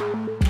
Bye.